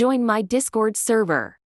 Join my Discord server.